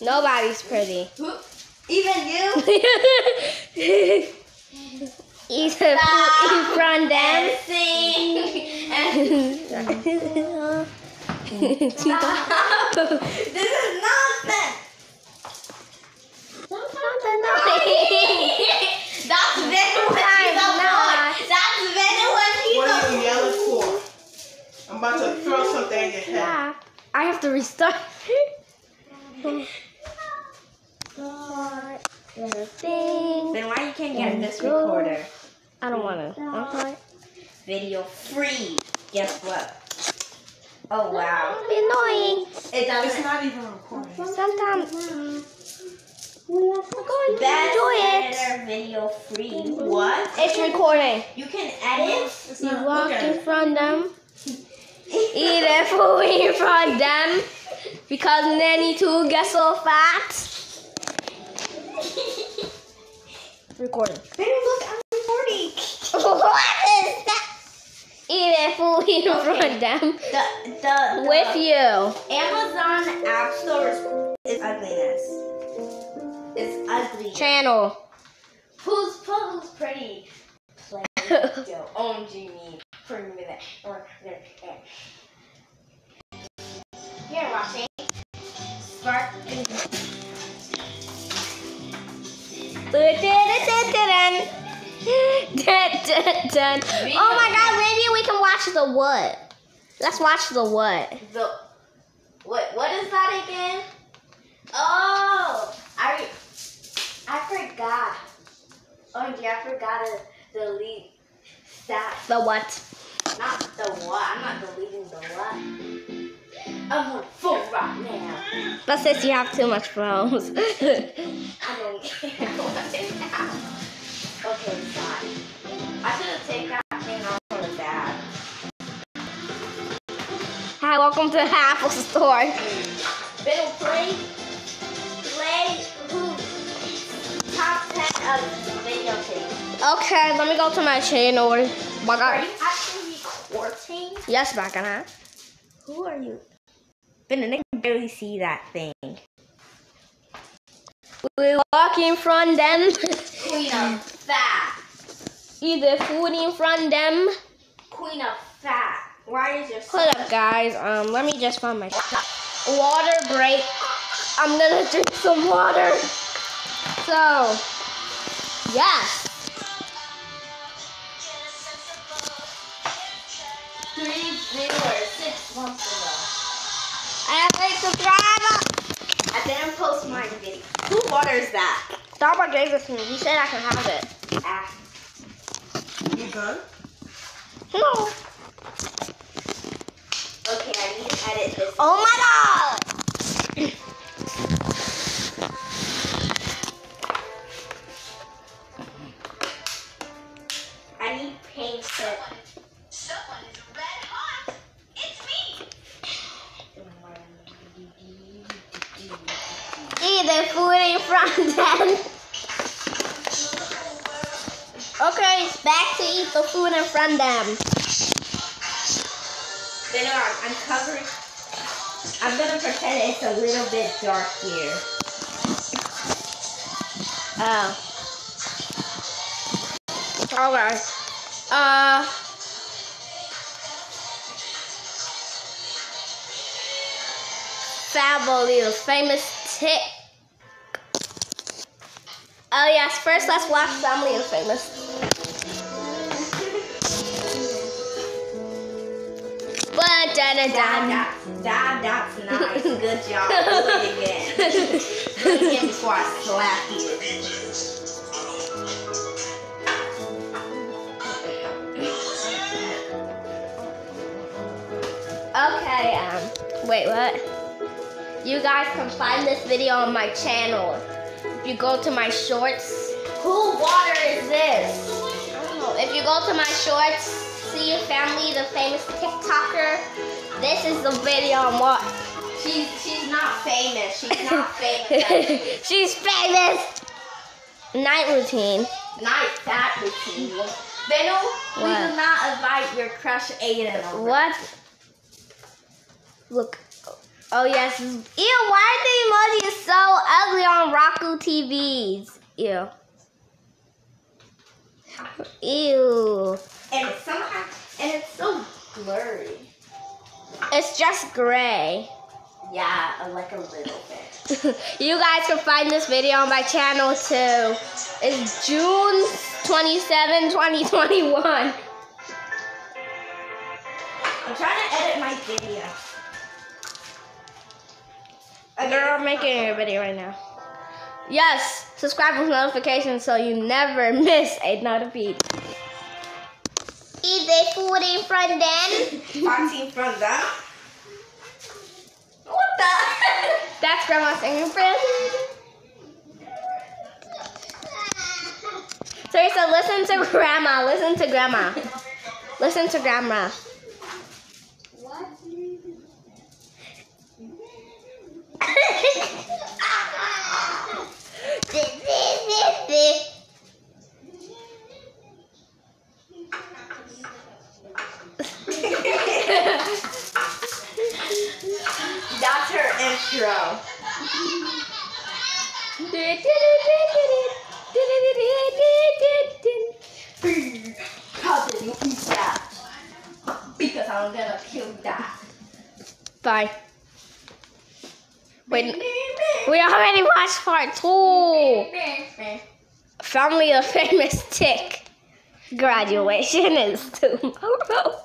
Nobody's pretty. Even you? Food in front them. And sing. And this is nonsense. That's Venom when she's a boy. That's Venom when she's What a are you yelling for? I'm about to throw something in your head. Yeah. I have to restart. Thing. Then why you can't get this recorder? I don't want to. Okay. Video free. Guess what? Oh wow. Annoying. It It's doesn't. not even recording. Sometimes. Best um, Enjoy it. editor video free. What? It's recording. You can edit? It's You walk Look at in it. front them. Eat it food in front them. Because Nanny too gets so fat. Recording. Baby, look, I'm recording. what is that? Eat it food in front them. The, the, the With you. Amazon App Store is, is ugliness. It's ugly. Channel. Who's who's pretty? Play Joe. OMG me. For a minute. Here, watching. Spark Oh my god, maybe we can watch the what? Let's watch the what? the. What what is that again? Oh, I I forgot. Oh, OMG, I forgot to delete that. The what? Not the what. I'm not deleting the what. I'm on phone right now. But since you have too much phones. I don't care what it now. Okay, sorry. I should have taken that thing off from the bag. Hi, welcome to the Apple Store. Bill, play, play who top 10 of video tapes. Okay, let me go to my channel. Are Baga. you actually recording? Yes, Bagana. Who are you? Ben, I can barely see that thing. We walk in front them. Queen of Fat. Eat the food in front them. Queen of Fat. Why is your Hold up, guys. Um, let me just find my water break. I'm gonna drink some water. So, yes. three months ago? And like subscribe. I didn't post my video. Who waters that? Starbucks gave it to me. He said I can have it. Ah, You done? No. okay, I need to edit this. Oh my god. Front them. Okay, it's back to eat the food in front them. Then I'm, I'm covering. I'm gonna pretend it's a little bit dark here. Oh. Okay. Uh. Fabulous, famous tick. Oh yes, first let's watch Family and Famous. But dun Dad, dun. that's, dad, that's nice. Good job. Do it again. Do it again before I slap you. Okay, um, wait, what? You guys can find this video on my channel. If you go to my shorts, Who water is this? I don't know. If you go to my shorts, see your family, the famous TikToker. This is the video on what? She's she's not famous. She's not famous. She's famous. Night routine. Night that routine. Benno, we do not invite your crush Aiden over. What? Look. Oh yes. Ew, why the emoji is so ugly on Roku TVs. Ew. Ew. And it's somehow and it's so blurry. It's just gray. Yeah, like a little bit. you guys can find this video on my channel too. It's June 27, 2021. I'm trying to edit my video. Girl, I'm making a video right now. Yes, subscribe with notifications so you never miss another video. Eat the food in front then. Foxy from the. What the? That's Grandma's singing friend. Teresa, listen to Grandma. Listen to Grandma. Listen to Grandma. That's her intro. How did you eat that? Because I'm gonna kill that. Bye. Wait, we already watched part two. Family of Famous Tick. Graduation is tomorrow.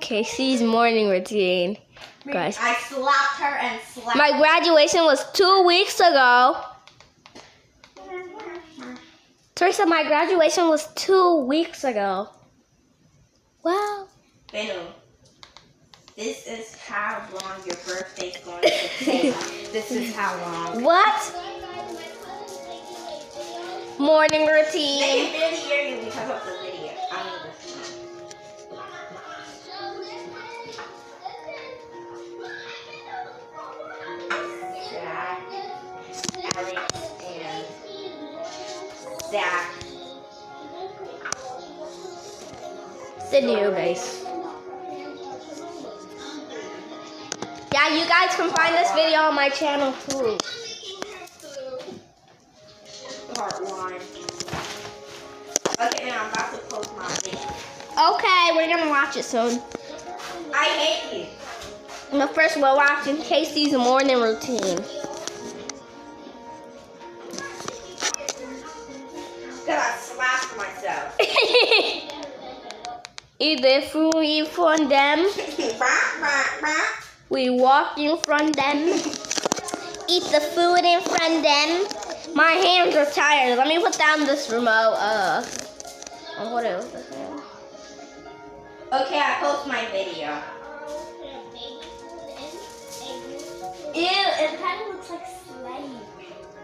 Casey's morning routine. Guys. I slapped her and slapped My graduation was two weeks ago. Teresa, my graduation was two weeks ago. Wow. This is how long your birthday's going to take. this is how long. What? Morning They routine. can barely hear you because of the video. I mean, the phone. Zach, Alex, and Zach. Sydney base. You guys can find this video on my channel too. Part one. Okay, now I'm about to post my video. Okay, we're gonna watch it soon. I hate you. But first, we're watching Casey's morning routine. Cause I slapped myself. We walk in front them. Eat the food in front them. My hands are tired. Let me put down this remote. Uh, oh, what is this? Okay, I post my video. Ew, it kind of looks like slave.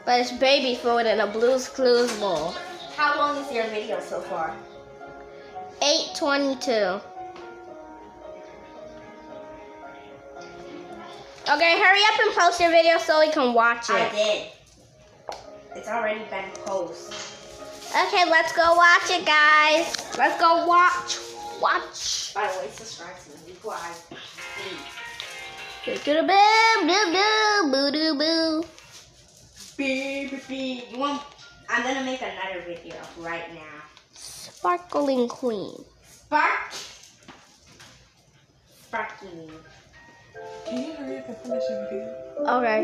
But it's baby food in a Blue's Clues bowl. How long is your video so far? 822. Okay, hurry up and post your video so we can watch it. I did. It's already been posted. Okay, let's go watch it, guys. Let's go watch. Watch. By the way, subscribe to me before I leave. Boo boo boo boo. Beep, beep, beep. You want? I'm gonna make another video right now. Sparkling Queen. Spark. Sparky. Can you hurry up and finish your video? Okay.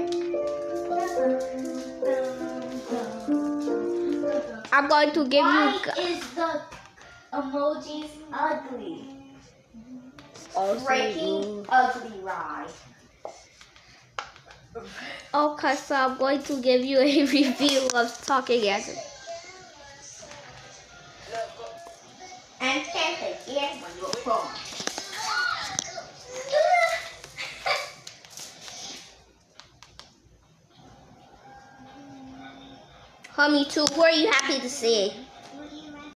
I'm going to give Why you. is the emojis ugly? Breaking ugly ride. Okay, so I'm going to give you a review of Talking As. And can't take it when you're Homie, too. Who are you happy to see?